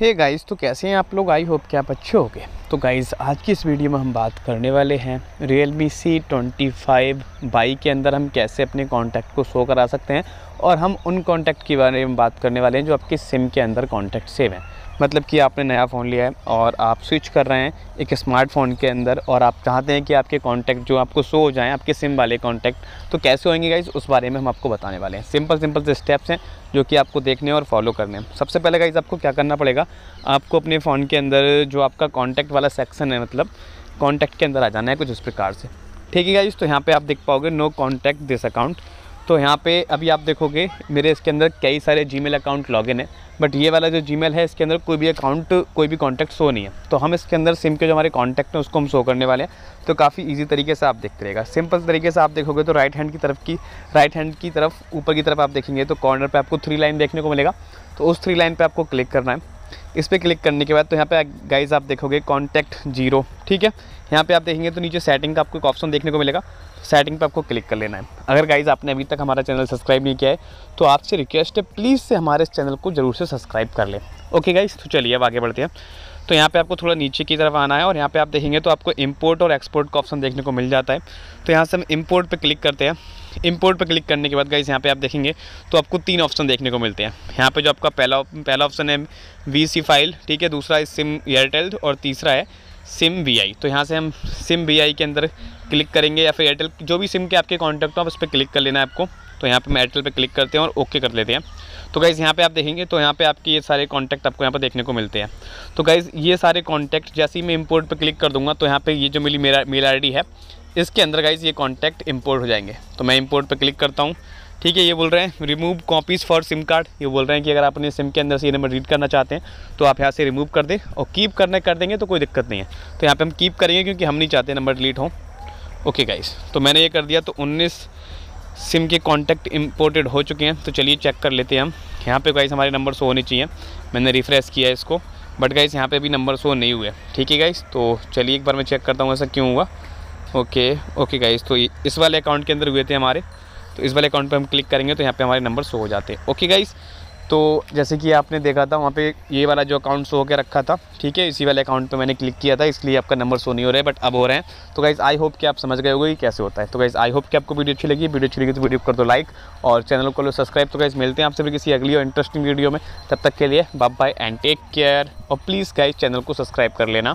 Hey guys तो कैसे हैं आप लोग? आई होप कि आप अच्छे होंगे। तो गाइज़ आज की इस वीडियो में हम बात करने वाले हैं Realme C twenty five Y के अंदर हम कैसे अपने कॉन्टैक्ट को शो करा सकते हैं और हम उन कॉन्टैक्ट के बारे में बात करने वाले हैं जो आपके सिम के अंदर कॉन्टैक्ट सेव हैं। मतलब कि आपने नया फ़ोन लिया है और आप स्विच कर रहे हैं एक स्मार्टफ़ोन के अंदर और आप चाहते हैं कि आपके कॉन्टैक्ट जो आपको शो हो जाएँ, आपके सिम वाले कॉन्टैक्ट तो कैसे होंगे गाइज़ उस बारे में हम आपको बताने वाले हैं। सिंपल सिंपल से स्टेप्स हैं जो कि आपको देखने और फॉलो करने हैं। सबसे पहले गाइज़ आपको क्या करना पड़ेगा? आपको अपने फ़ोन के अंदर जो आपका कॉन्टैक्ट वाला सेक्शन है मतलब कॉन्टैक्ट के अंदर आ जाना है कुछ इस प्रकार से। ठीक है गाइज़ तो यहाँ पे आप देख पाओगे नो कॉन्टैक्ट दिस अकाउंट तो यहाँ पे अभी आप देखोगे, मेरे इसके अंदर कई सारे जीमेल अकाउंट लॉगिन है बट ये वाला जो जीमेल है, इसके अंदर कोई भी अकाउंट कोई भी कॉन्टैक्ट शो नहीं है। तो हम इसके अंदर सिम के जो हमारे कॉन्टैक्ट हैं, उसको हम शो करने वाले हैं। तो काफ़ी ईजी तरीके से आप देखते रहेगा सिंपल तरीके से आप देखोगे तो राइट हैंड की तरफ़ की राइट हैंड की तरफ़, ऊपर की तरफ़ आप देखेंगे तो कॉर्नर पर आपको थ्री लाइन देखने को मिलेगा। तो उस थ्री लाइन पर आपको क्लिक करना है। इस पर क्लिक करने के बाद तो यहाँ पे गाइज़ आप देखोगे कॉन्टैक्ट ज़ीरो ठीक है? यहाँ पे आप देखेंगे तो नीचे सेटिंग का आपको एक ऑप्शन देखने को मिलेगा। सेटिंग पे आपको क्लिक कर लेना है। अगर गाइज़ आपने अभी तक हमारा चैनल सब्सक्राइब नहीं किया है तो आपसे रिक्वेस्ट है प्लीज़ से हमारे इस चैनल को ज़रूर से सब्सक्राइब कर लें। ओके गाइज़ तो चलिए अब आगे बढ़ते हैं। तो यहाँ पे आपको थोड़ा नीचे की तरफ़ आना है और यहाँ पे आप देखेंगे तो आपको इंपोर्ट और एक्सपोर्ट का ऑप्शन देखने को मिल जाता है। तो यहाँ से हम इंपोर्ट पे क्लिक करते हैं। इंपोर्ट पर क्लिक करने के बाद गाइस यहाँ पे आप देखेंगे तो आपको तीन ऑप्शन देखने को मिलते हैं। यहाँ पे जो आपका पहला पहला ऑप्शन है वीसी फ़ाइल ठीक है? दूसरा है सिम एयरटेल और तीसरा है सिम वीआई तो यहाँ से हम सिम वीआई के अंदर क्लिक करेंगे या फिर एयरटेल जो भी सिम के आपके कॉन्टैक्ट हो, आप उस पर क्लिक कर लेना है आपको। तो यहाँ पे हम एयरटेल पे क्लिक करते हैं और ओके कर लेते हैं। तो गाइज़ यहाँ पे आप देखेंगे तो यहाँ पे आपके ये सारे कॉन्टैक्ट आपको यहाँ पर देखने को मिलते हैं। तो गाइज़ ये सारे कॉन्टैक्ट जैसे ही मैं इंपोर्ट पे क्लिक कर दूँगा तो यहाँ पे ये जो मेरी मेरा मेल आईडी है इसके अंदर गाइज़ ये कॉन्टैक्ट इम्पोर्ट हो जाएँगे। तो मैं इम्पोर्ट पर क्लिक करता हूँ। ठीक है, ये बोल रहे हैं remove copies for SIM card ये बोल रहे हैं कि अगर आप अपने सिम के अंदर से ये नंबर रीड करना चाहते हैं तो आप यहाँ से रिमूव कर दें और कीप करने, कर देंगे तो कोई दिक्कत नहीं है। तो यहाँ पे हम कीप करेंगे क्योंकि हम नहीं चाहते नंबर डिलीट हो। ओके गाइस तो मैंने ये कर दिया तो 19 सिम के कॉन्टैक्ट इम्पोर्टेड हो चुके हैं। तो चलिए चेक कर लेते हैं हम। यहाँ पर गाइस हमारे नंबर शो होने चाहिए। मैंने रिफ़्रेश किया इसको। बट गाइस यहाँ पर भी नंबर शो नहीं हुए। ठीक है गाइस तो चलिए एक बार मैं चेक करता हूँ ऐसा क्यों हुआ। ओके ओके गाइस तो इस वाले अकाउंट के अंदर हुए थे हमारे। तो इस वाले अकाउंट पे हम क्लिक करेंगे तो यहाँ पे हमारे नंबर शो हो जाते हैं। ओके गाइस तो जैसे कि आपने देखा था, वहाँ पे ये वाला जो अकाउंट शो होकर रखा था, ठीक है, इसी वाले अकाउंट पे मैंने क्लिक किया था, इसलिए आपका नंबर शो नहीं हो रहा है बट अब हो रहे हैं। तो गाइज़ आई होप कि आप समझ गए कि कैसे होता है। तो गाइज़ आई होप कि आपको वीडियो अच्छी लगी। वीडियो अच्छी लगी तो वीडियो कर दो लाइक और चैनल को लो सब्सक्राइब तो गाइज़ मिलते हैं आपसे फिर किसी अगली और इंटरेस्टिंग वीडियो में। तब तक के लिए bye bye and take care और प्लीज़ गाइज़ चैनल को सब्सक्राइब कर लेना।